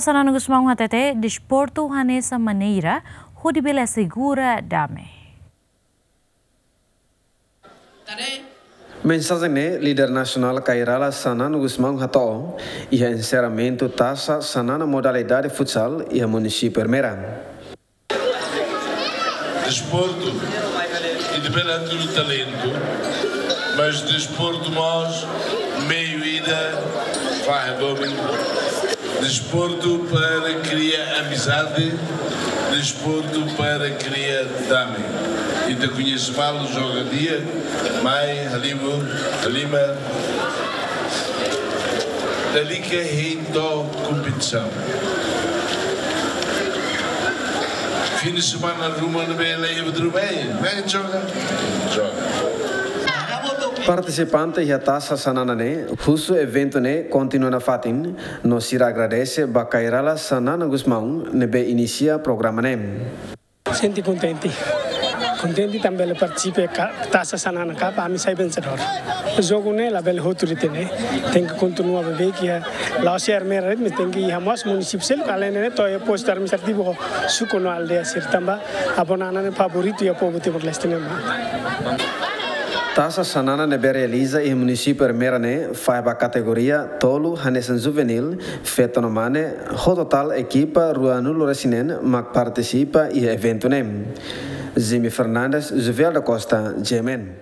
Sanana Gusmão Hatete, desporto hanesa maneira, Rudibela segura dame. Mensagem né, líder nacional Kairala Sanana Gusmão Hato e encerramento taça Sanana modalidade futsal e a município Ermera. Desporto, independente do talento, mas desporto nós, meio ida, faz domingo. Desporto para criar amizade, desporto para criar dame. E te conheço mal, joga dia, mai, halimo, halima. Dali que é competição. Fim de semana rumo no bem, tudo bem. Vem joga. Joga. Participante ya tasa sanana ne, khusu evento ne kontinu na fatin, no sir agradece ba kairala sanana gusmaun ne inicia programa ne. Senti contenti. Contenti tambe le participe ka tasa sanana ka pa mi sai vencedor. Jogo ne la belle hotu ritene, ten ke kontinu a bebe ki la osier me me ten ke ya mas sel ka lene ne to e postar mi sertivo sukono aldea sirtamba, abonana ne favorito ya pobuti por lestene ma. Taça Sanana nebe realiza e município Ermera ne faz a categoria tolo hanesan juvenil feito no mane ho total equipa Ruanu Loresinen mak participa e evento ne. Zimi Fernandes, Juvel da Costa, Jemen.